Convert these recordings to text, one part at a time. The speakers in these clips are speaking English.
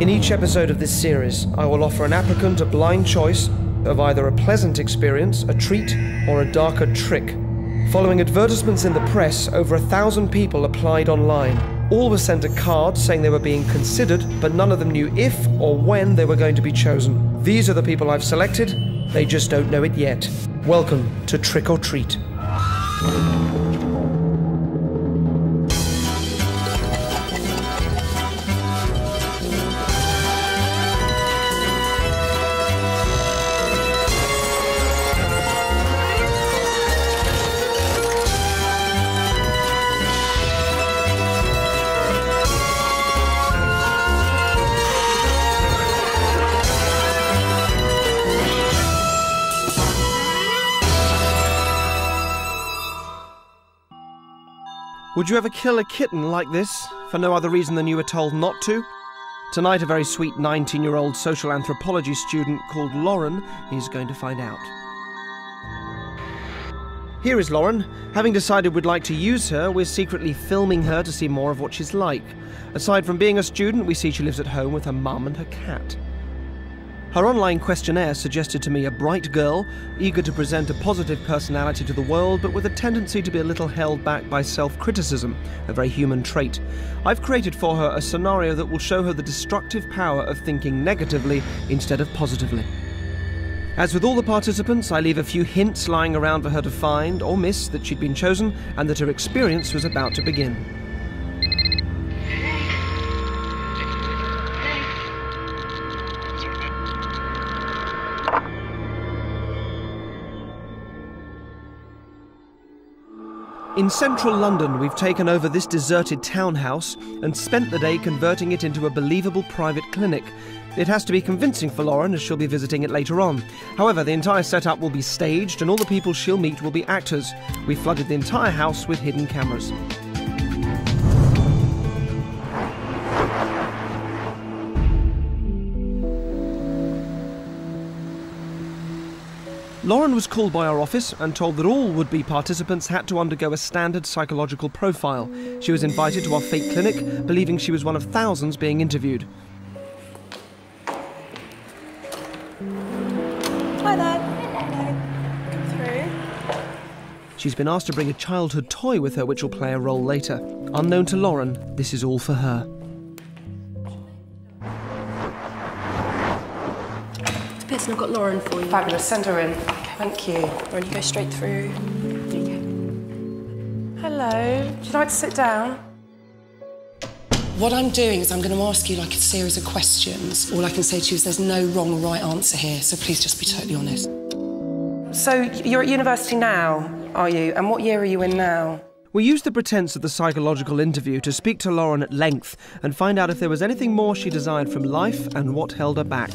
In each episode of this series, I will offer an applicant a blind choice of either a pleasant experience, a treat, or a darker trick. Following advertisements in the press, over a thousand people applied online. All were sent a card saying they were being considered, but none of them knew if or when they were going to be chosen. These are the people I've selected, they just don't know it yet. Welcome to Trick or Treat. Would you ever kill a kitten like this for no other reason than you were told not to? Tonight, a very sweet 19 year old social anthropology student called Lauren is going to find out. Here is Lauren. Having decided we'd like to use her, we're secretly filming her to see more of what she's like. Aside from being a student, we see she lives at home with her mum and her cat. Her online questionnaire suggested to me a bright girl, eager to present a positive personality to the world, but with a tendency to be a little held back by self criticism, a very human trait. I've created for her a scenario that will show her the destructive power of thinking negatively instead of positively. As with all the participants, I leave a few hints lying around for her to find or miss that she'd been chosen and that her experience was about to begin. In central London, we've taken over this deserted townhouse and spent the day converting it into a believable private clinic. It has to be convincing for Lauren as she'll be visiting it later on. However, the entire setup will be staged and all the people she'll meet will be actors. We've flooded the entire house with hidden cameras. Lauren was called by our office and told that all would be participants had to undergo a standard psychological profile. She was invited to our fake clinic, believing she was one of thousands being interviewed. Hi there. Hello. She's been asked to bring a childhood toy with her, which will play a role later. Unknown to Lauren, this is all for her. Pearson, I've got Lauren for you. Fabulous. Send her in. Thank you. Lauren, you go straight through. Hello. Would you like to sit down? What I'm doing is I'm going to ask you like a series of questions. All I can say to you is there's no wrong or right answer here, so please just be totally honest. So you're at university now, are you? And what year are you in now? We used the pretense of the psychological interview to speak to Lauren at length and find out if there was anything more she desired from life and what held her back.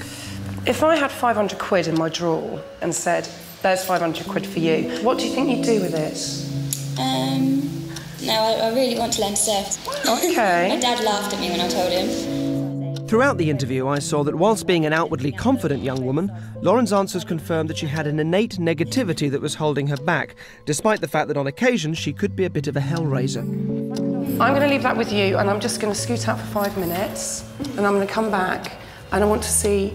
If I had 500 quid in my drawer and said, there's 500 quid for you, what do you think you'd do with it? Um, no, I, I really want to learn to surf. Okay. My dad laughed at me when I told him. Throughout the interview, I saw that whilst being an outwardly confident young woman, Lauren's answers confirmed that she had an innate negativity that was holding her back, despite the fact that on occasion she could be a bit of a hellraiser. I'm going to leave that with you, and I'm just going to scoot out for five minutes, and I'm going to come back, and I want to see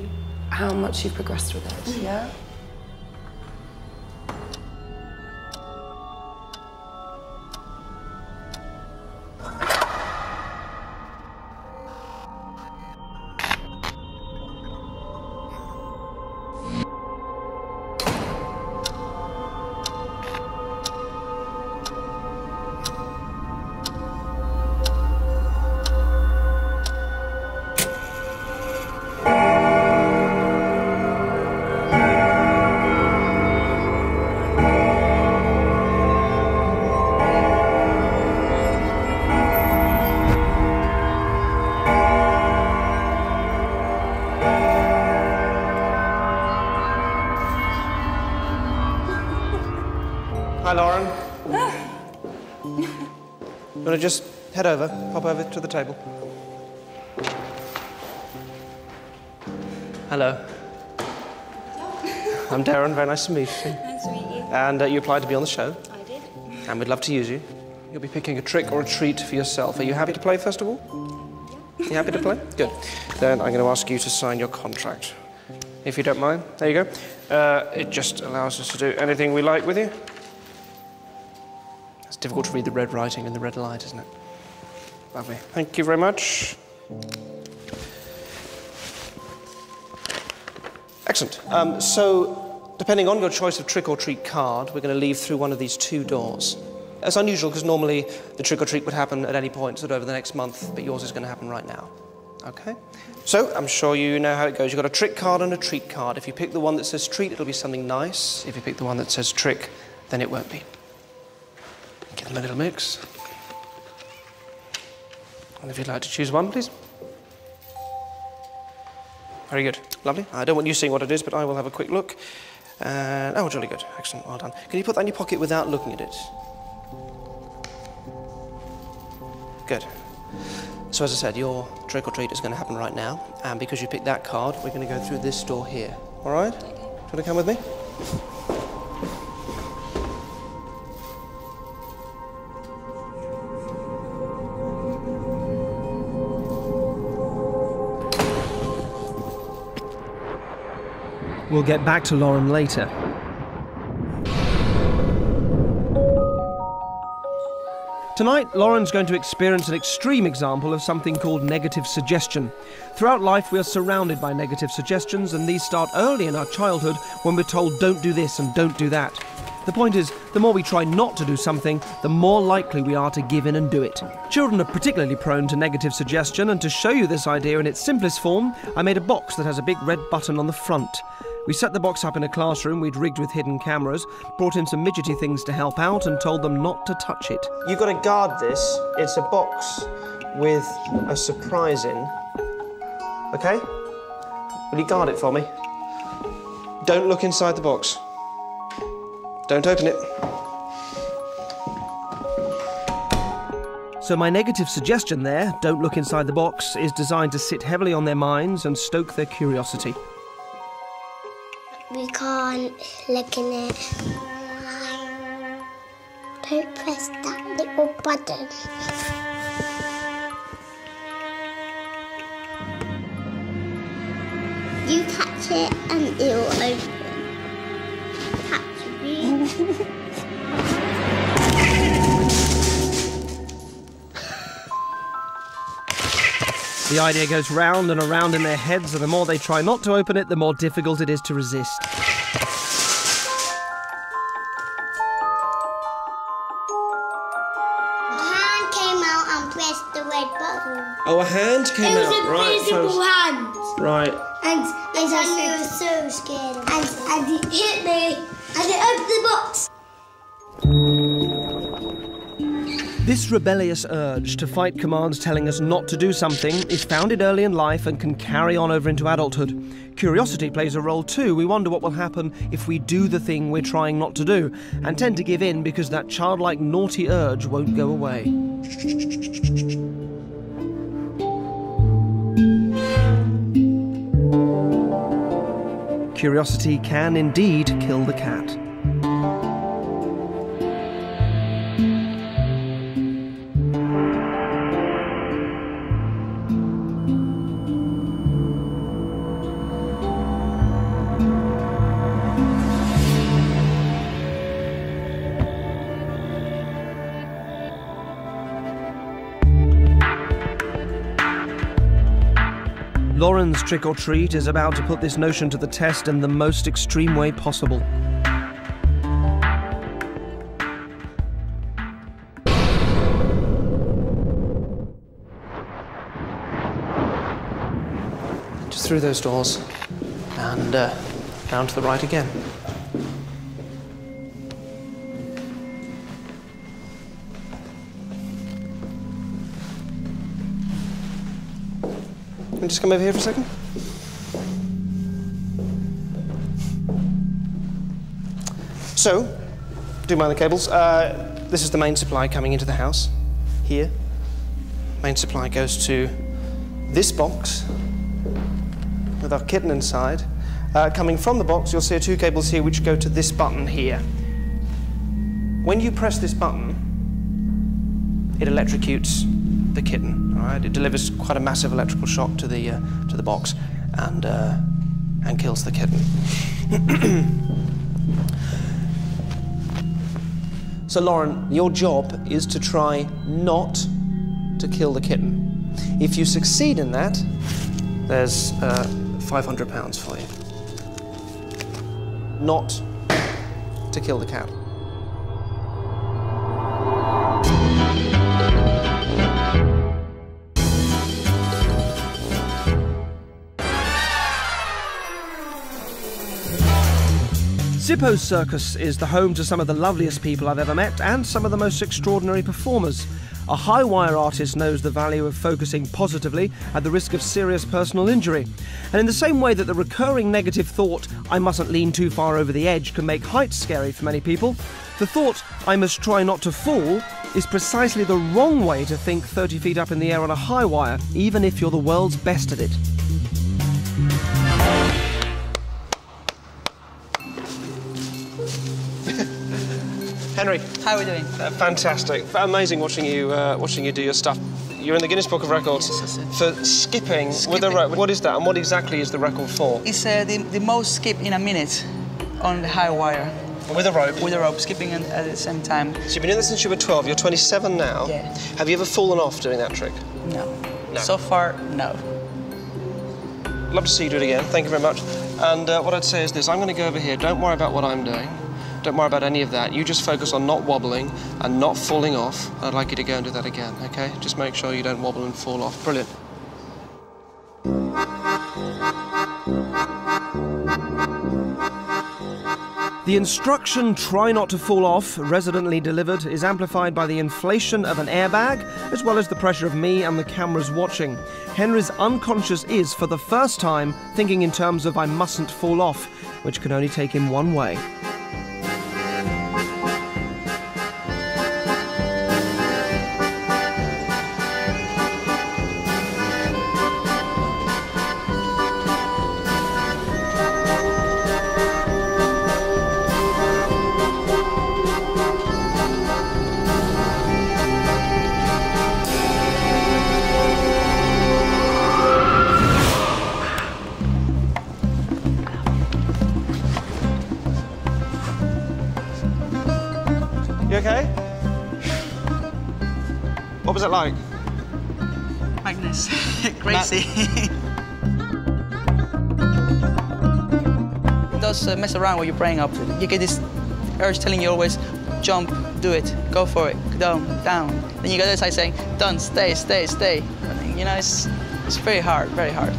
how much you've progressed with it, yeah? Just head over, pop over to the table? Hello. I'm Derren, very nice to meet you. Nice to meet you. And uh, you applied to be on the show, I did. and we'd love to use you. You'll be picking a trick or a treat for yourself. Are you happy to play, first of all? Yeah. You happy to play? Good. Then I'm going to ask you to sign your contract. If you don't mind. There you go. Uh, it just allows us to do anything we like with you. Difficult to read the red writing and the red light, isn't it? Lovely. Thank you very much. Excellent. Um, so, depending on your choice of trick or treat card, we're going to leave through one of these two doors. It's unusual because normally the trick or treat would happen at any point, sort of over the next month, but yours is going to happen right now. Okay? So, I'm sure you know how it goes. You've got a trick card and a treat card. If you pick the one that says treat, it'll be something nice. If you pick the one that says trick, then it won't be. Give them a little mix. And if you'd like to choose one, please. Very good. Lovely. I don't want you seeing what it is, but I will have a quick look. Oh, jolly good. Excellent. Well done. Can you put that in your pocket without looking at it? Good. So as I said, your trick or treat is going to happen right now, and because you picked that card, we're going to go through this door here. All right? Do you want to come with me? We'll get back to Lauren later. Tonight, Lauren's going to experience an extreme example of something called negative suggestion. Throughout life, we are surrounded by negative suggestions, and these start early in our childhood when we're told, don't do this and don't do that. The point is, the more we try not to do something, the more likely we are to give in and do it. Children are particularly prone to negative suggestion, and to show you this idea in its simplest form, I made a box that has a big red button on the front. We set the box up in a classroom we'd rigged with hidden cameras, brought in some midgety things to help out, and told them not to touch it. You've got to guard this. It's a box with a surprise in. Okay? Will you guard it for me? Don't look inside the box. Don't open it. So, my negative suggestion there, don't look inside the box, is designed to sit heavily on their minds and stoke their curiosity. We can't look in it. Don't press that little button. You touch it and it will open. Touch me. The idea goes round and around in their heads, and the more they try not to open it, the more difficult it is to resist. A hand came out and pressed the red button. Oh, a hand came It was out. a right, visible so- hand. right. And, and I was so scared. And, and it hit me. And it opened the box. This rebellious urge to fight commands telling us not to do something is founded early in life and can carry on over into adulthood. Curiosity plays a role too. We wonder what will happen if we do the thing we're trying not to do, and tend to give in because that childlike naughty urge won't go away. Curiosity can indeed kill the cat. Lauren's trick or treat is about to put this notion to the test in the most extreme way possible. Just through those doors and uh, down to the right again. Just come over here for a second? So, do mind the cables. Uh, this is the main supply coming into the house. Here. Main supply goes to this box with our kitten inside. Uh, coming from the box, you'll see two cables here which go to this button here. When you press this button, it electrocutes the kitten. It delivers quite a massive electrical shock to the uh, to the box, and uh, and kills the kitten. so, Lauren, your job is to try not to kill the kitten. If you succeed in that, there's uh, 500 pounds for you. Not to kill the cat. Zippo's Circus is the home to some of the loveliest people I've ever met and some of the most extraordinary performers. A high wire artist knows the value of focusing positively at the risk of serious personal injury. And in the same way that the recurring negative thought, I mustn't lean too far over the edge, can make heights scary for many people, the thought, I must try not to fall, is precisely the wrong way to think 30 feet up in the air on a high wire, even if you're the world's best at it. Henry. How are we doing? Uh, fantastic. Amazing watching you uh, watching you do your stuff. You're in the Guinness Book of Records Yes, for skipping, with a Skipping. rope. What is that and what exactly is the record for? It's uh, the, the most skip in a minute on the high wire With a rope. with a rope, skipping at at the same time. So you've been doing this since you were 12. You're 27 now. Yeah. Have you ever fallen off doing that trick? No. No. So far, no. Love to see you do it again. Thank you very much. And uh, what I'd say is this I'm going to go over here. Don't worry about what I'm doing. Don't worry about any of that. You just focus on not wobbling and not falling off. I'd like you to go and do that again, okay? Just make sure you don't wobble and fall off. Brilliant. The instruction, try not to fall off, residently delivered, is amplified by the inflation of an airbag, as well as the pressure of me and the cameras watching. Henry's unconscious is, for the first time, thinking in terms of I mustn't fall off, which can only take him one way. Around you're praying up. You get this urge telling you always, jump, do it, go for it, down, down. Then you get this side saying, done, stay, stay, stay. You know, it's, it's very hard, very hard.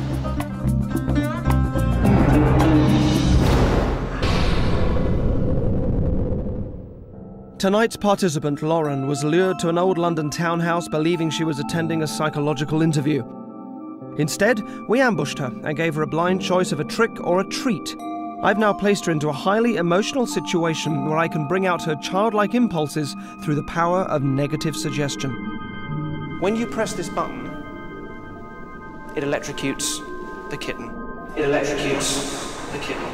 Tonight's participant, Lauren, was lured to an old London townhouse believing she was attending a psychological interview. Instead, we ambushed her and gave her a blind choice of a trick or a treat. I've now placed her into a highly emotional situation where I can bring out her childlike impulses through the power of negative suggestion. When you press this button, it electrocutes the kitten. It electrocutes the kitten.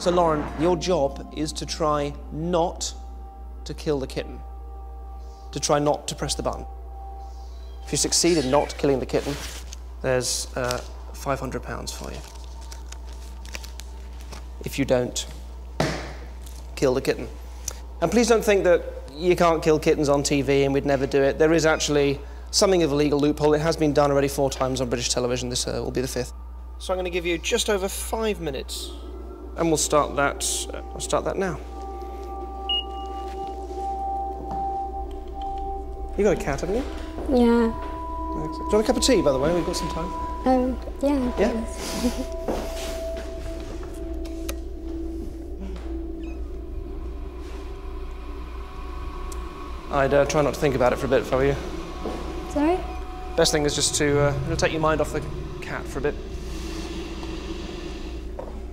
So, Lauren, your job is to try not to kill the kitten, to try not to press the button. If you succeed in not killing the kitten, there's uh, 500 pounds for you. If you don't kill the kitten. And please don't think that you can't kill kittens on TV and we'd never do it. There is actually something of a legal loophole. It has been done already four times on British television. This uh, will be the fifth. So I'm going to give you just over five minutes and we'll start that. Uh, I'll start that now. You got a cat, haven't you? Yeah. Do you want a cup of tea, by the way? We've got some time. Um, yeah. Yeah. I'd uh, try not to think about it for a bit if I were you. Sorry? Best thing is just to uh, it'll take your mind off the cat for a bit.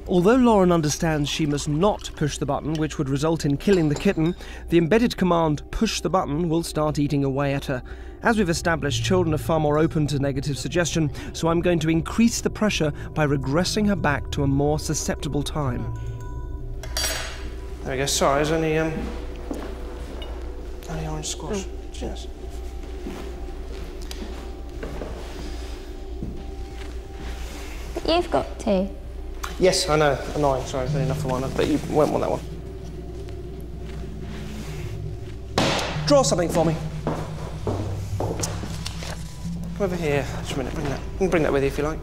Although Lauren understands she must not push the button, which would result in killing the kitten, the embedded command push the button will start eating away at her. As we've established, children are far more open to negative suggestion, so I'm going to increase the pressure by regressing her back to a more susceptible time. There we go. Sorry, there's only um Honey orange squash. Mm. Cheers. But you've got two. Yes, I know. Annoying. Sorry, I've had enough of one. But you won't want that one. Draw something for me. Come over here. Just a minute. Bring that. You can bring that with you if you like.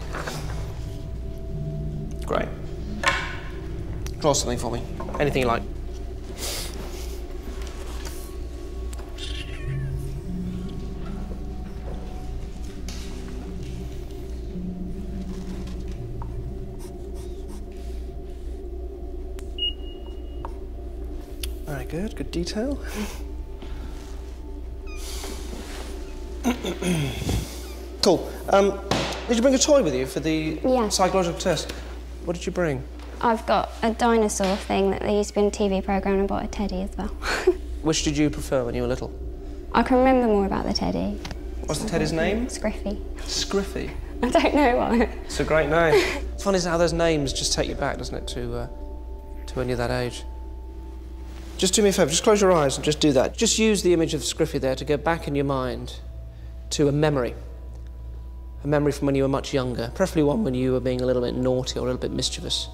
Great. Draw something for me. Anything you like. Good. Good detail. cool. Um, did you bring a toy with you for the Yeah. psychological test? What did you bring? I've got a dinosaur thing that there used to be in a TV programme and I bought a teddy as well. Which did you prefer when you were little? I can remember more about the teddy. What's the teddy's name? Scriffy. Scriffy? I don't know why. It's a great name. it's funny how those names just take you back, doesn't it, to uh, to when you're that age. Just do me a favour, just close your eyes and just do that. Just use the image of Scruffy there to go back in your mind to a memory. A memory from when you were much younger, preferably one when you were being a little bit naughty or a little bit mischievous.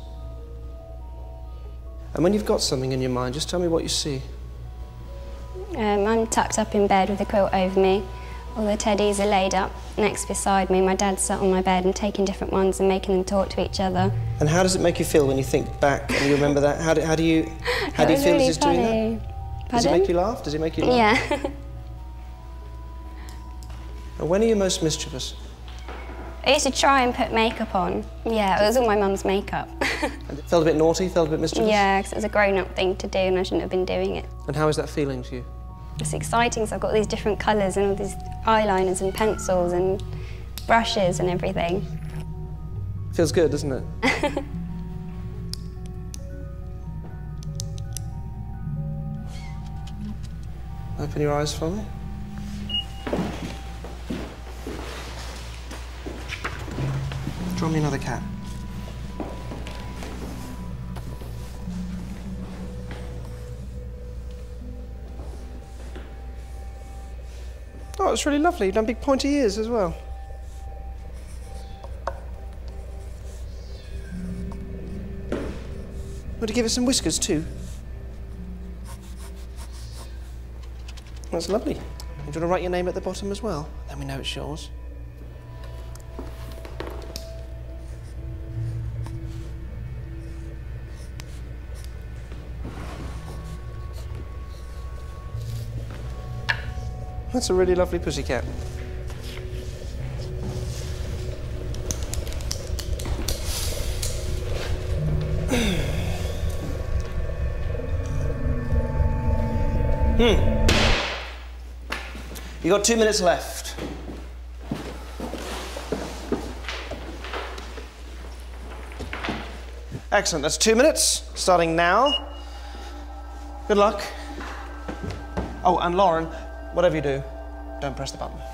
And when you've got something in your mind, just tell me what you see. Um, I'm tucked up in bed with a quilt over me. All the teddies are laid up next beside me. My dad's sat on my bed and taking different ones and making them talk to each other. And how does it make you feel when you think back and you remember that? How do, how do you how do you feel really as it's doing that? funny. Does it make you laugh? Does it make you laugh? Yeah. And when are you most mischievous? I used to try and put makeup on. Yeah, it was all my mum's makeup. And it felt a bit naughty, felt a bit mischievous? yeah, because it was a grown-up thing to do and I shouldn't have been doing it. And how is that feeling to you? It's exciting, so I've got all these different colours and all these eyeliners and pencils and brushes and everything. Feels good, doesn't it? Open your eyes for me. Draw me another cat. Oh, it's really lovely. You've done big pointy ears as well. Want to give it some whiskers too? That's lovely. Do you want to write your name at the bottom as well? Then we know it's yours. That's a really lovely pussycat. Hmm. You got two minutes left. Excellent. That's two minutes, starting now. Good luck. Oh, and Lauren, whatever you do, don't press the button.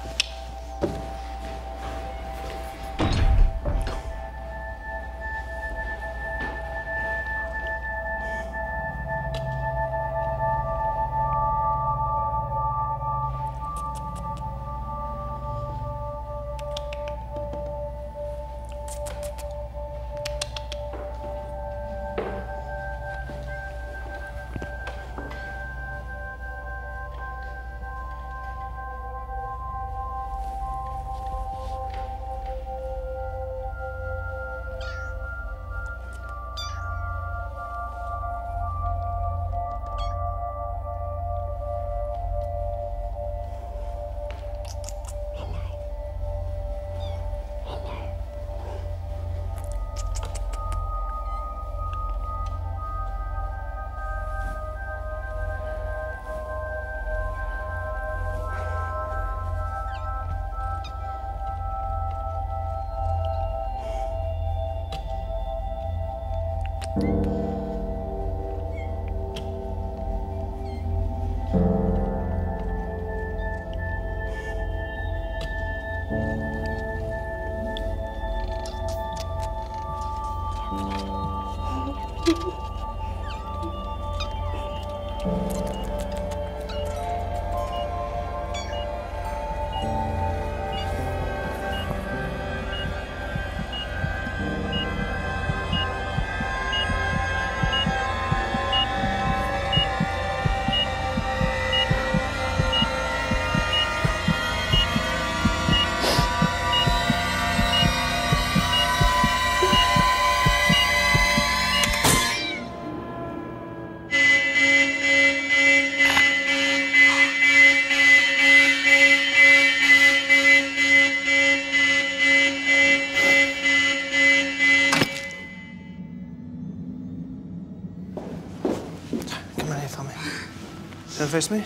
Face me.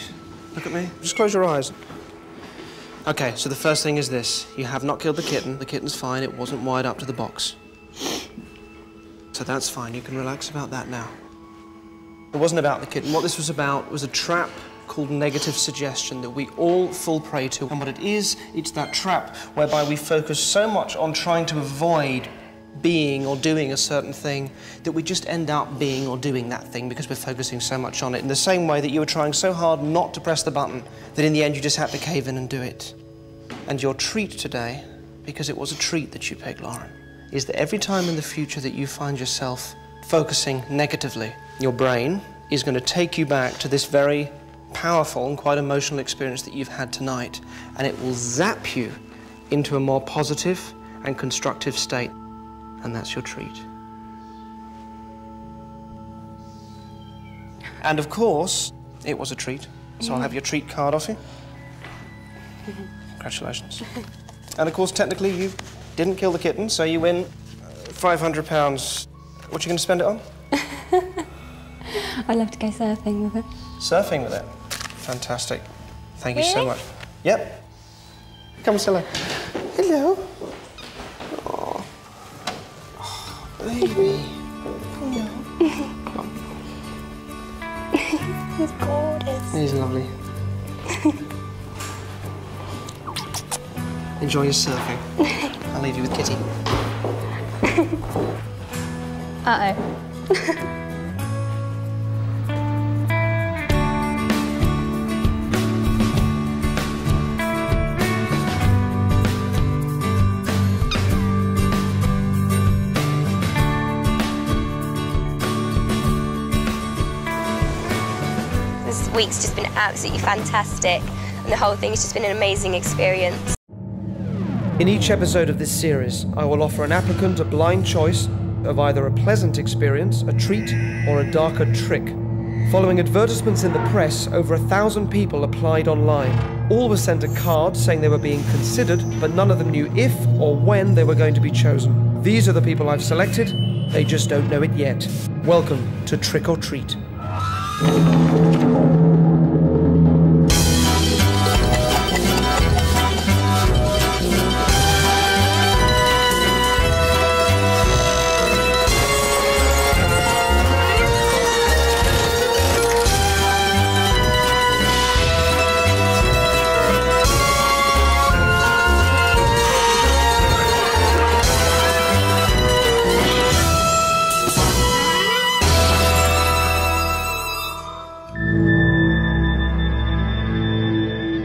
Look at me. Just close your eyes. Okay, so the first thing is this. You have not killed the kitten. The kitten's fine. It wasn't wired up to the box. So that's fine. You can relax about that now. It wasn't about the kitten. What this was about was a trap called negative suggestion that we all fall prey to. And what it is, it's that trap whereby we focus so much on trying to avoid being or doing a certain thing that we just end up being or doing that thing because we're focusing so much on it. In the same way that you were trying so hard not to press the button that in the end you just had to cave in and do it. And your treat today, because it was a treat that you picked, Lauren, is that every time in the future that you find yourself focusing negatively, your brain is going to take you back to this very powerful and quite emotional experience that you've had tonight, and it will zap you into a more positive and constructive state. And that's your treat. And of course, it was a treat. So I'll have your treat card off you. Congratulations. and of course, technically, you didn't kill the kitten, so you win uh, £500. What are you going to spend it on? I'd love to go surfing with it. Surfing with it. Fantastic. Thank you so much. Yep. Come, Stella. Hello. Oh. He's gorgeous. He's lovely. Enjoy your surfing. I'll leave you with Kitty. Uh-oh. week's just been absolutely fantastic, and the whole thing has just been an amazing experience. In each episode of this series, I will offer an applicant a blind choice of either a pleasant experience, a treat, or a darker trick. Following advertisements in the press, over a thousand people applied online. All were sent a card saying they were being considered, but none of them knew if or when they were going to be chosen. These are the people I've selected, they just don't know it yet. Welcome to Trick or Treat.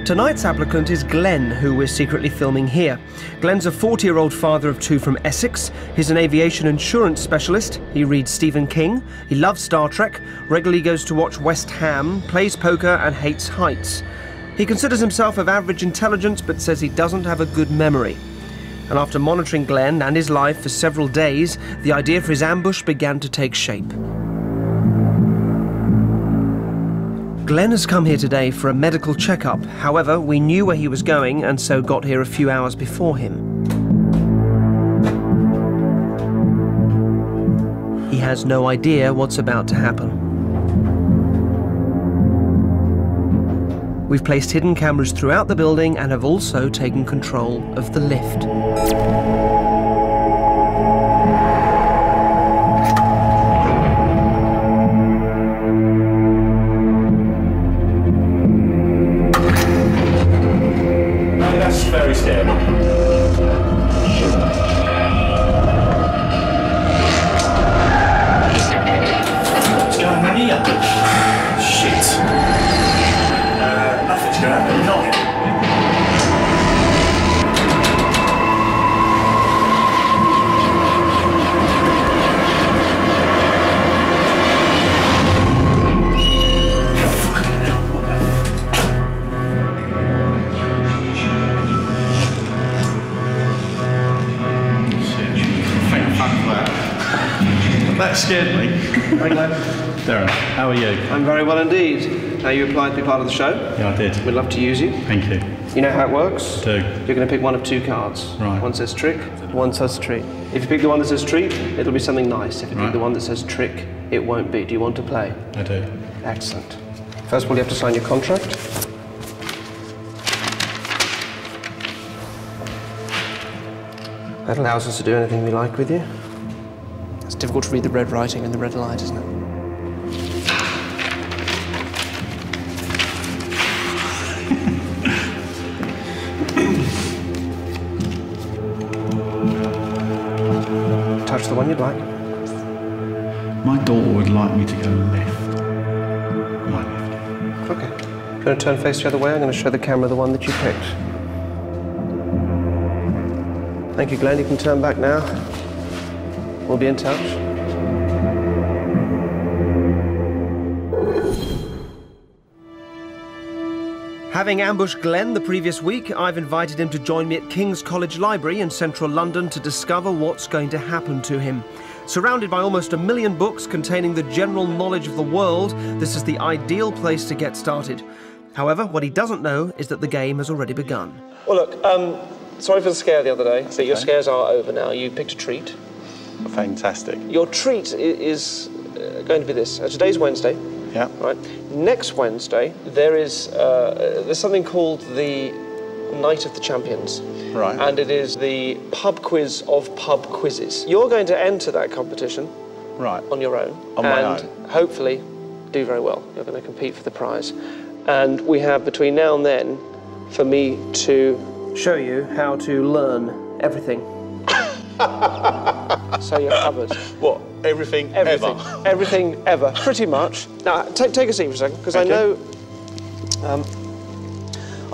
Tonight's applicant is Glenn, who we're secretly filming here. Glenn's a 40 year old father of two from Essex. He's an aviation insurance specialist. He reads Stephen King. He loves Star Trek, regularly goes to watch West Ham, plays poker, and hates heights. He considers himself of average intelligence but says he doesn't have a good memory. And after monitoring Glenn and his life for several days, the idea for his ambush began to take shape. Glenn has come here today for a medical checkup. However, we knew where he was going and so got here a few hours before him. He has no idea what's about to happen. We've placed hidden cameras throughout the building and have also taken control of the lift. That's you? I'm very well indeed. Now you applied to be part of the show. Yeah, I did. We'd love to use you. Thank you. You know how it works? Do. You're going to pick one of two cards. Right. One says trick, one says treat. If you pick the one that says treat, it'll be something nice. If you pick the one that says trick, it won't be. Do you want to play? I do. Excellent. First of all, you have to sign your contract. That allows us to do anything we like with you. It's difficult to read the red writing in the red light, isn't it? Like. My daughter would like me to go left. My left. Okay. You want to turn face the other way, I'm going to show the camera the one that you picked. Thank you, Glenn. You can turn back now. We'll be in touch. Having ambushed Glenn the previous week, I've invited him to join me at King's College Library in central London to discover what's going to happen to him. Surrounded by almost a million books containing the general knowledge of the world, this is the ideal place to get started. However, what he doesn't know is that the game has already begun. Well, look, um, sorry for the scare the other day, but your scares are over now. You picked a treat. Fantastic. Your treat is uh, going to be this. Uh, today's Wednesday. Yeah. Right. Next Wednesday, there is uh, there's something called the Night of the Champions. Right. And it is the pub quiz of pub quizzes. You're going to enter that competition Right. on your own. On my and own. hopefully do very well. You're going to compete for the prize. And we have between now and then for me to show you how to learn everything. so you're covered. What? Everything, Everything. ever? Everything ever. Pretty much. Now, take, take a seat for a second, because I know. Um,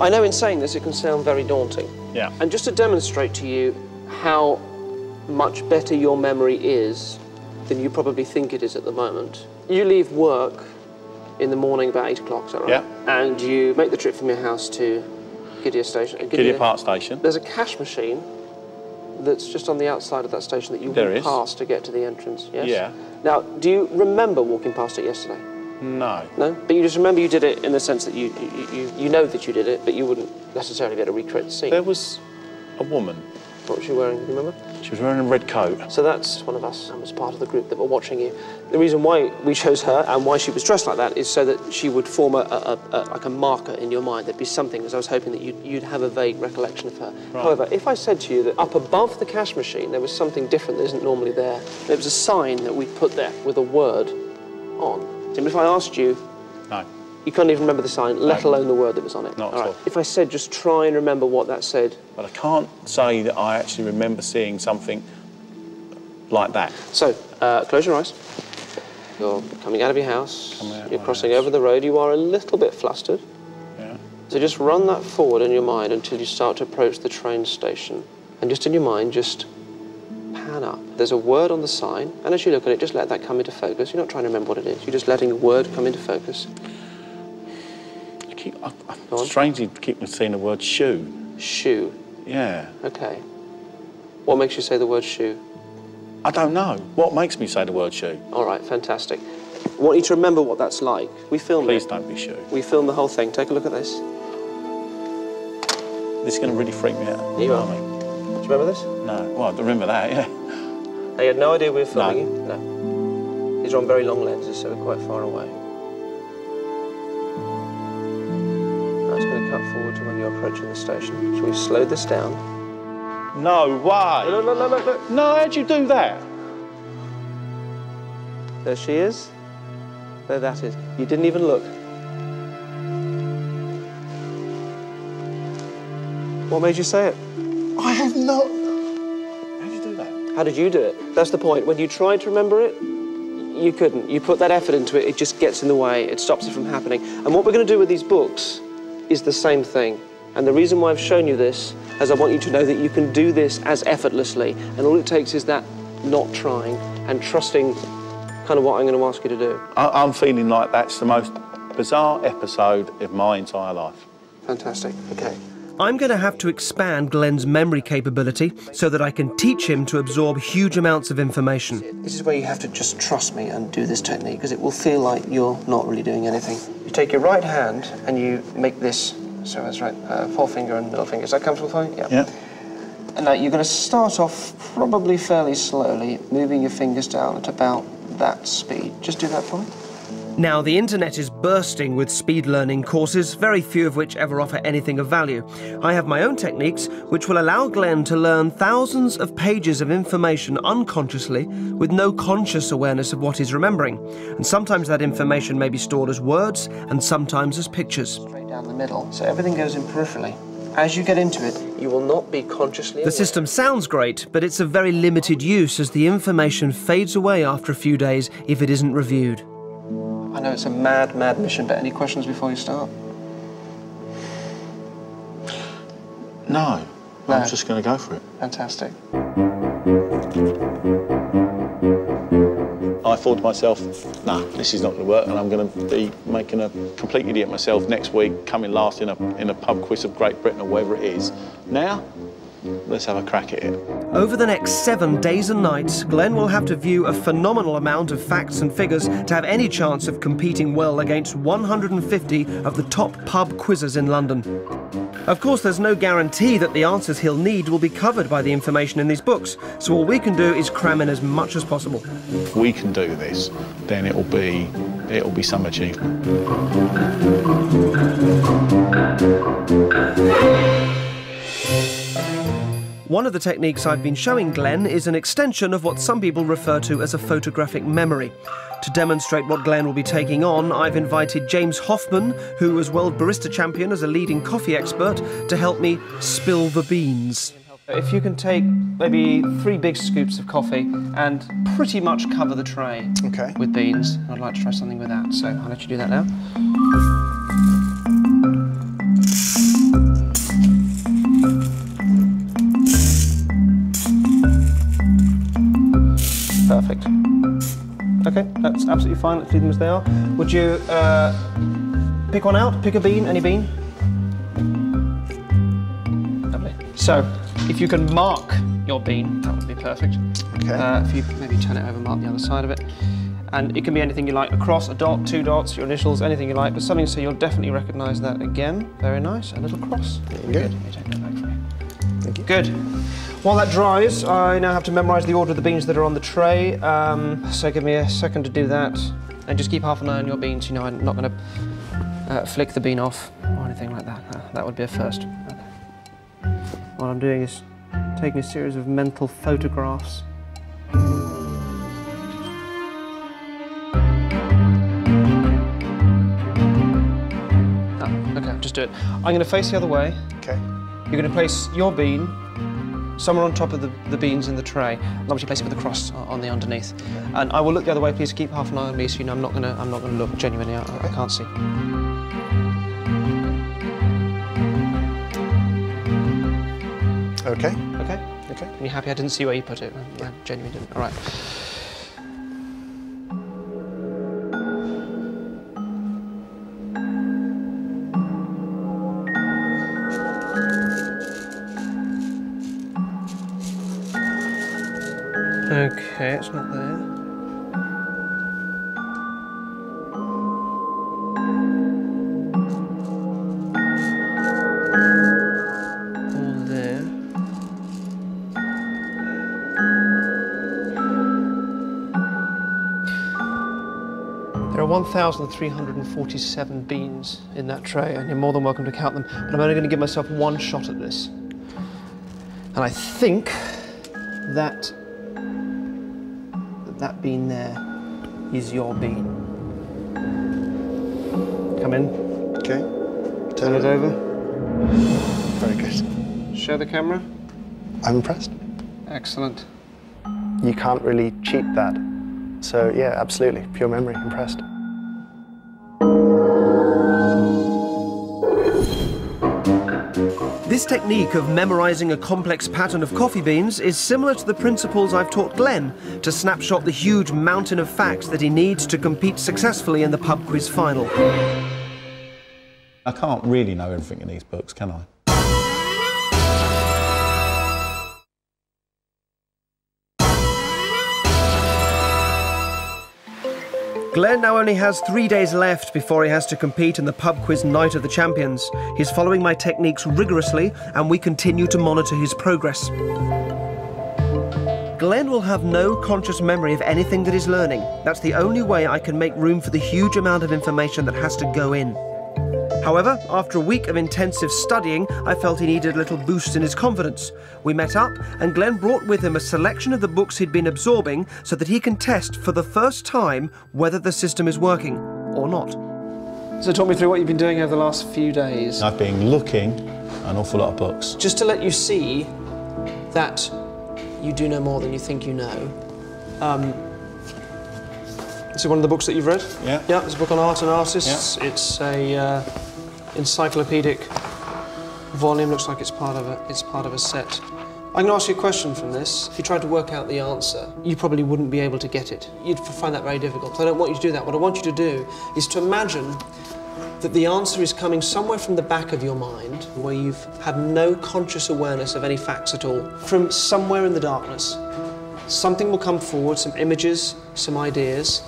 I know in saying this it can sound very daunting. Yeah. And just to demonstrate to you how much better your memory is than you probably think it is at the moment, you leave work in the morning about 8 o'clock, is that right? Yeah. And you make the trip from your house to Gidea Station. uh, Gidea Park Station. There's a cash machine that's just on the outside of that station that you There walk is. past to get to the entrance, yes? Yeah. Now, do you remember walking past it yesterday? No. No? But you just remember you did it in the sense that you, you, you, you know that you did it, but you wouldn't necessarily be able to recreate the scene. There was a woman. What was she wearing, do you remember? She was wearing a red coat. So that's one of us and was part of the group that were watching you. The reason why we chose her and why she was dressed like that is so that she would form a, a, a, like a marker in your mind. There'd be something, because I was hoping that you'd, you'd have a vague recollection of her. Right. However, if I said to you that up above the cash machine there was something different that isn't normally there, there was a sign that we'd put there with a word on. And if I asked you, No. You can't even remember the sign, let No. alone the word that was on it. Not at All right. all. If I said just try and remember what that said, But I can't say that I actually remember seeing something like that. So, uh, close your eyes. You're coming out of your house. You're crossing house. over the road. You are a little bit flustered. Yeah. So just run that forward in your mind until you start to approach the train station. And just in your mind, just pan up. There's a word on the sign, and as you look at it, just let that come into focus. You're not trying to remember what it is. You're just letting a word come into focus. I keep, I, I strangely keep seeing the word shoe. Shoe. Yeah. Okay. What makes you say the word shoe? I don't know. What makes me say the word shoe? All right, fantastic. I want you to remember what that's like. We filmed Please it. don't be shoe. We filmed the whole thing. Take a look at this. This is going to really freak me out. You are. Blimey. Do you remember this? No. Well, I remember that, yeah. They had no idea we were filming No. you? No. These are on very long lenses, so we're quite far away. It's going to cut forward to when you're approaching the station. So we've slowed this down. No way. Look, look, look, look. No, how'd you do that? There she is. There that is. You didn't even look. What made you say it? I have no. How'd you do that? How did you do it? That's the point. When you tried to remember it, you couldn't. You put that effort into it, it just gets in the way, it stops it from happening. And what we're going to do with these books is the same thing. And the reason why I've shown you this is I want you to know that you can do this as effortlessly. And all it takes is that not trying and trusting kind of what I'm going to ask you to do. I, I'm feeling like that's the most bizarre episode of my entire life. Fantastic. Okay. I'm going to have to expand Glenn's memory capability so that I can teach him to absorb huge amounts of information. This is where you have to just trust me and do this technique because it will feel like you're not really doing anything. You take your right hand and you make this. So that's right, uh, forefinger and middle finger. Is that comfortable for you? Yeah. Yeah. And now you're going to start off probably fairly slowly, moving your fingers down at about that speed. Just do that for me. Now, the internet is bursting with speed learning courses, very few of which ever offer anything of value. I have my own techniques which will allow Glenn to learn thousands of pages of information unconsciously with no conscious awareness of what he's remembering. And sometimes that information may be stored as words and sometimes as pictures. Straight down the middle, so everything goes in peripherally. As you get into it, you will not be consciously. The system sounds great, but it's of very limited use as the information fades away after a few days if it isn't reviewed. I know it's a mad, mad mission, but any questions before you start? No, No. I'm just going to go for it. Fantastic. I thought to myself, nah, this is not going to work, and I'm going to be making a complete idiot myself next week, coming last in a, in a pub quiz of Great Britain or wherever it is. Now, let's have a crack at it. Over the next seven days and nights, Glenn will have to view a phenomenal amount of facts and figures to have any chance of competing well against 150 of the top pub quizzes in London. Of course, there's no guarantee that the answers he'll need will be covered by the information in these books, so all we can do is cram in as much as possible. If we can do this, then it'll be, it'll be some achievement. One of the techniques I've been showing Glenn is an extension of what some people refer to as a photographic memory. To demonstrate what Glenn will be taking on, I've invited James Hoffman, who is world barista champion as a leading coffee expert, to help me spill the beans. If you can take maybe three big scoops of coffee and pretty much cover the tray okay. with beans, I'd like to try something with that, so I'll let you do that now. Okay, that's absolutely fine. Let's leave them as they are. Would you uh, pick one out? Pick a bean? Any bean? Lovely. So, if you can mark your bean, that would be perfect. Okay. Uh, if you maybe turn it over, mark the other side of it. And it can be anything you like, a cross, a dot, two dots, your initials, anything you like, but something so you'll definitely recognise that again. Very nice. A little cross. Very good. You take that back for me. Thank you. Good. While that dries, I now have to memorise the order of the beans that are on the tray. Um, so give me a second to do that. And just keep half an eye on your beans. You know, I'm not going to uh, flick the bean off or anything like that. Uh, that would be a first. Okay. What I'm doing is taking a series of mental photographs. Oh, okay, just do it. I'm going to face the other way. Okay. You're going to place your bean somewhere on top of the, the beans in the tray. And obviously place it with a cross on the underneath. And I will look the other way. Please keep half an eye on me, so you know I'm not going to I'm not to look genuinely. I, I can't see. Okay. Okay. Okay. Are you happy I didn't see where you put it? I genuinely didn't. All right. Okay, it's not there. There. There are 1,347 beans in that tray, and you're more than welcome to count them, but I'm only going to give myself one shot at this. And I think that that, that there is your bean. Come in. Okay. Turn it over. Very good. Show the camera. I'm impressed. Excellent. You can't really cheat that. So yeah, absolutely. Pure memory. Impressed. This technique of memorizing a complex pattern of coffee beans is similar to the principles I've taught Glenn to snapshot the huge mountain of facts that he needs to compete successfully in the pub quiz final. I can't really know everything in these books, can I? Glenn now only has three days left before he has to compete in the pub quiz Night of the Champions. He's following my techniques rigorously, and we continue to monitor his progress. Glenn will have no conscious memory of anything that he's learning. That's the only way I can make room for the huge amount of information that has to go in. However, after a week of intensive studying, I felt he needed a little boost in his confidence. We met up, and Glenn brought with him a selection of the books he'd been absorbing so that he can test for the first time whether the system is working or not. So, talk me through what you've been doing over the last few days. I've been looking an awful lot of books. Just to let you see that you do know more than you think you know. Um, this is one of the books that you've read? Yeah. Yeah, it's a book on art and artists. Yeah. It's a uh, encyclopedic volume. Looks like it's part of a it's part of a set. I'm going to ask you a question from this. If you tried to work out the answer, you probably wouldn't be able to get it. You'd find that very difficult. So I don't want you to do that. What I want you to do is to imagine that the answer is coming somewhere from the back of your mind, where you've had no conscious awareness of any facts at all, from somewhere in the darkness. Something will come forward, some images, some ideas,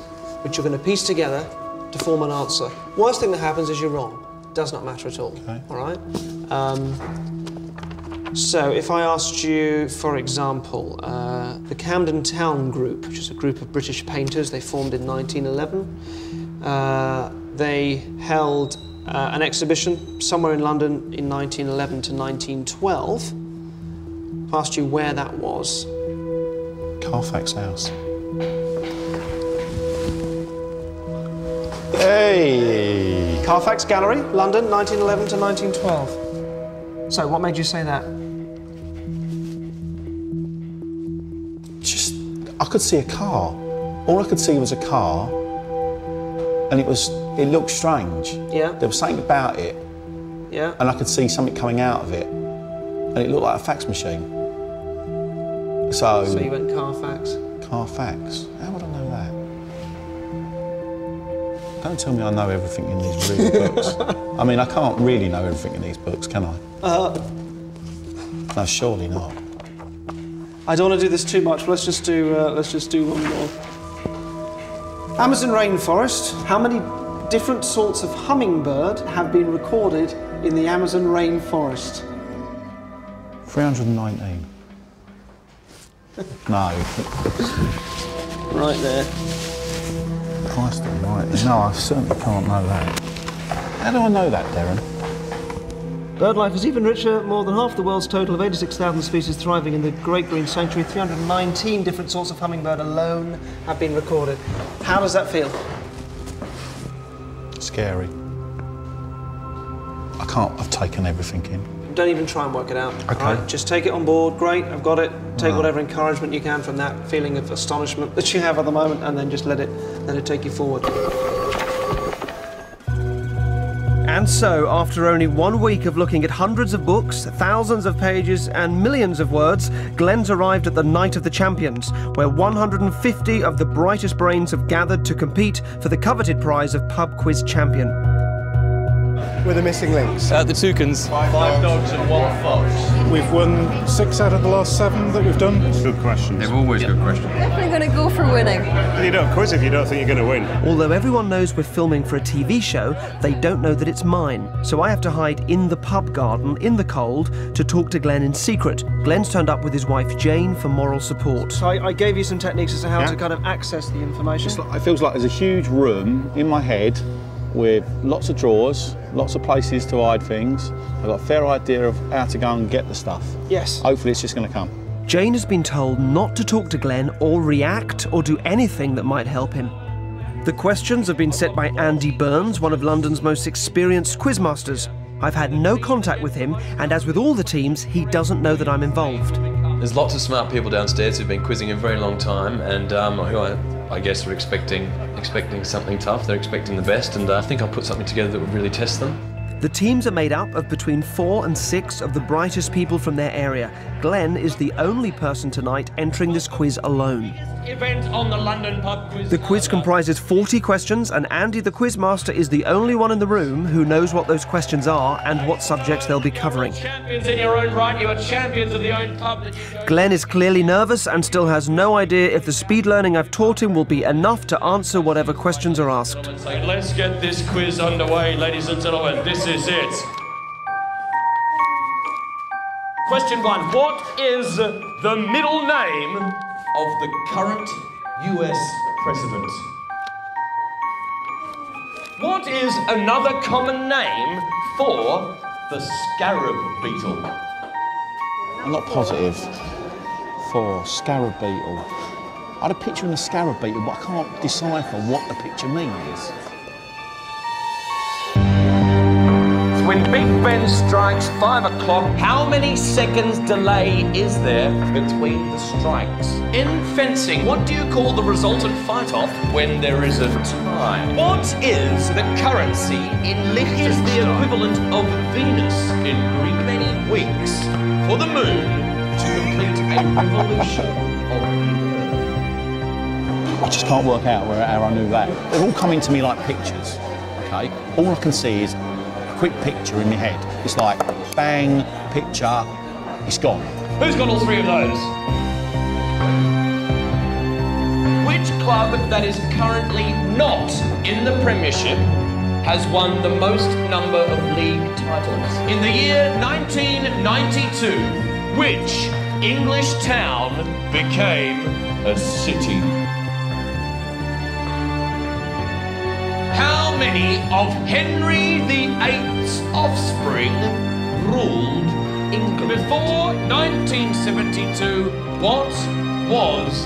which you're going to piece together to form an answer. Worst thing that happens is you're wrong. Does not matter at all. Okay. All right. Um, so, if I asked you, for example, uh, the Camden Town Group, which is a group of British painters, they formed in 1911. Uh, they held uh, an exhibition somewhere in London in 1911 to 1912. If I asked you where that was, Carfax House. Hey! Carfax Gallery, London, 1911 to 1912. So, what made you say that? Just, I could see a car. All I could see was a car, and it was, it looked strange. Yeah. There was something about it, Yeah. and I could see something coming out of it, and it looked like a fax machine. So, So you went Carfax. Carfax. Don't tell me I know everything in these really books. I mean, I can't really know everything in these books, can I? Uh, No, surely not. I don't want to do this too much. Let's just do. Uh, let's just do one more. Amazon rainforest. How many different sorts of hummingbird have been recorded in the Amazon rainforest? 319. no. Right there. Christ almighty. No, I certainly can't know that. How do I know that, Derren? Birdlife is even richer. More than half the world's total of 86,000 species thriving in the Great Green Sanctuary. 319 different sorts of hummingbird alone have been recorded. How does that feel? Scary. I can't, I've taken everything in. Don't even try and work it out. Okay. all right? Just take it on board. Great, I've got it. Take whatever encouragement you can from that feeling of astonishment that you have at the moment, and then just let it let it take you forward. And so, after only one week of looking at hundreds of books, thousands of pages, and millions of words, Glenn's arrived at the Night of the Champions, where 150 of the brightest brains have gathered to compete for the coveted prize of Pub Quiz Champion. With the missing links. Uh, the toucans. Five dogs and one fox. We've won six out of the last seven that we've done. Good questions. They're always good questions. Definitely going to go for winning. You don't quiz if you don't think you're going to win. Although everyone knows we're filming for a TV show, they don't know that it's mine. So I have to hide in the pub garden in the cold to talk to Glenn in secret. Glenn's turned up with his wife Jane for moral support. So I, I gave you some techniques as to how Yeah. to kind of access the information. Like, it feels like there's a huge room in my head with lots of drawers, lots of places to hide things. I've got a fair idea of how to go and get the stuff. Yes. Hopefully it's just going to come. Jane has been told not to talk to Glenn or react or do anything that might help him. The questions have been set by Andy Burns, one of London's most experienced quizmasters. I've had no contact with him, and as with all the teams, he doesn't know that I'm involved. There's lots of smart people downstairs who've been quizzing a very long time, and um, who I, I guess are expecting expecting something tough. They're expecting the best, and uh, I think I'll put something together that would really test them. The teams are made up of between four and six of the brightest people from their area. Glenn is the only person tonight entering this quiz alone. Event on the London pub quiz. The quiz comprises 40 questions, and Andy, the quizmaster, is the only one in the room who knows what those questions are and what subjects they'll be covering. Champions in your own right. You are champions of the own pub. Glenn is clearly nervous and still has no idea if the speed learning I've taught him will be enough to answer whatever questions are asked. So let's get this quiz underway, ladies and gentlemen. This is it. Question one What is the middle name of the current US president? What is another common name for the scarab beetle? I'm not positive for scarab beetle. I had a picture in a scarab beetle, but I can't decipher what the picture means. When Big Ben strikes five o'clock, how many seconds delay is there between the strikes? In fencing, what do you call the resultant fight off when there is a tie? What is the currency in Liechtenstein? Is the equivalent of Venus in Greek? Many weeks for the moon to complete a revolution of I just can't work out where, I knew that. They're all coming to me like pictures, okay? All I can see is quick picture in my head. It's like bang, picture, it's gone. Who's got all three of those? Which club that is currently not in the Premiership has won the most number of league titles? In the year 1992, which English town became a city? Many of Henry VIII's offspring ruled England? Before 1972, what was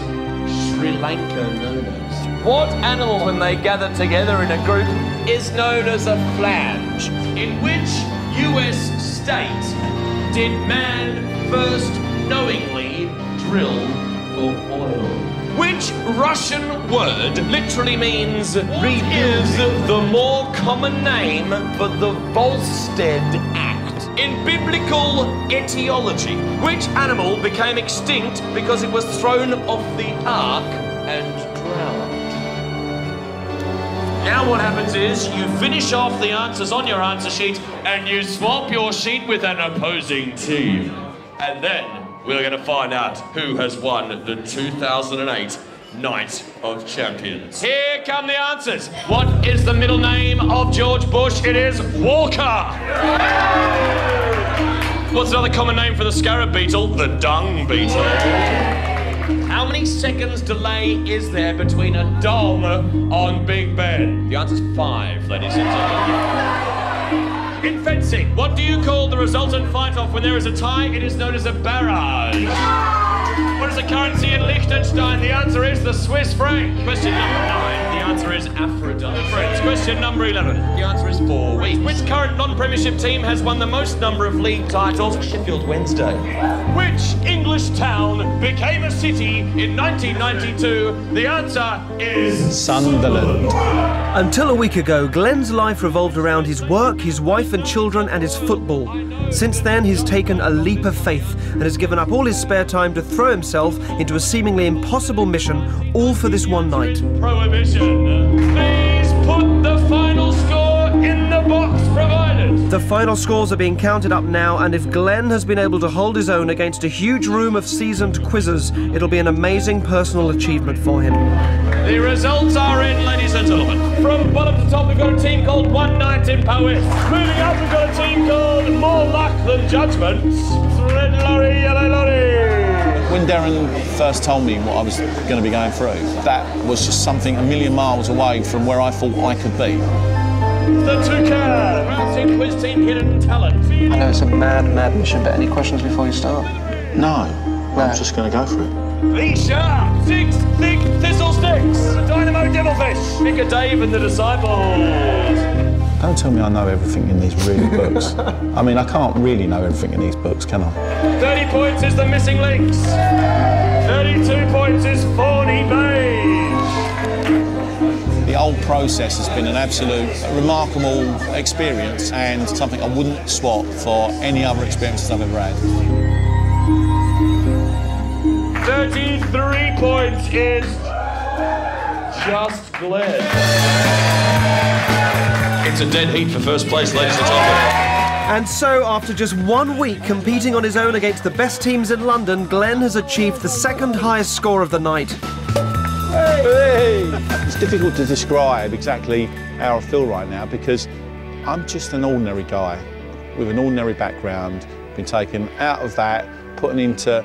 Sri Lanka known as? What animal, when they gather together in a group, is known as a flange? In which US state did man first knowingly drill for oil? Which Russian word literally means what is the more common name for the Volstead Act? In biblical etiology, which animal became extinct because it was thrown off the ark and drowned? Now what happens is you finish off the answers on your answer sheet and you swap your sheet with an opposing team. And then we're going to find out who has won the 2008 Night of Champions. Here come the answers. What is the middle name of George Bush? It is Walker. What's another common name for the scarab beetle? The dung beetle. How many seconds delay is there between a dong on Big Ben? The answer's five, ladies and gentlemen. In fencing, what do you call the resultant fight-off when there is a tie? It is known as a barrage. What is the currency in Liechtenstein? The answer is the Swiss franc. Question number nine. The answer is Aphrodite. Friends. Question number 11. The answer is four weeks. Which current non-premiership team has won the most number of league titles? Sheffield Wednesday. Which English town became a city in 1992? The answer is Sunderland. Until a week ago, Glenn's life revolved around his work, his wife and children, and his football. Since then, he's taken a leap of faith and has given up all his spare time to throw himself into a seemingly impossible mission, all for this one night. Prohibition. Please put the final score in the box provided. The final scores are being counted up now, and if Glenn has been able to hold his own against a huge room of seasoned quizzers, it'll be an amazing personal achievement for him. The results are in, ladies and gentlemen. From bottom to top, we've got a team called One Night in Powys. Moving up, we've got a team called More Luck Than Judgments. Red lorry, yellow lorry. When Derren first told me what I was going to be going through, that was just something a million miles away from where I thought I could be. The Toucan. Round team, quiz team, hidden talent. I know it's a mad, mad mission, but any questions before you start? No, I'm just going to go for it. The Shark. Six thick thistle sticks. The Dynamo Devilfish. Nick a Dave and the Disciples. Don't tell me I know everything in these really books. I mean, I can't really know everything in these books, can I? 30 points is the missing links. 32 points is Fawny Beige. The whole process has been an absolute remarkable experience and something I wouldn't swap for any other experiences I've ever had. 33 points is just Glenn. It's a dead heat for first place, ladies and gentlemen. And so, after just one week competing on his own against the best teams in London, Glenn has achieved the second highest score of the night. Hey. It's difficult to describe exactly how I feel right now because I'm just an ordinary guy with an ordinary background, been taken out of that, put into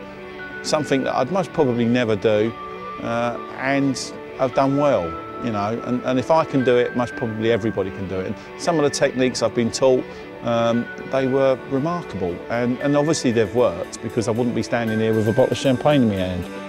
something that I'd most probably never do, uh, and I've done well, you know. And, and if I can do it, most probably everybody can do it. And some of the techniques I've been taught, um, they were remarkable, and, and obviously they've worked because I wouldn't be standing here with a bottle of champagne in my hand.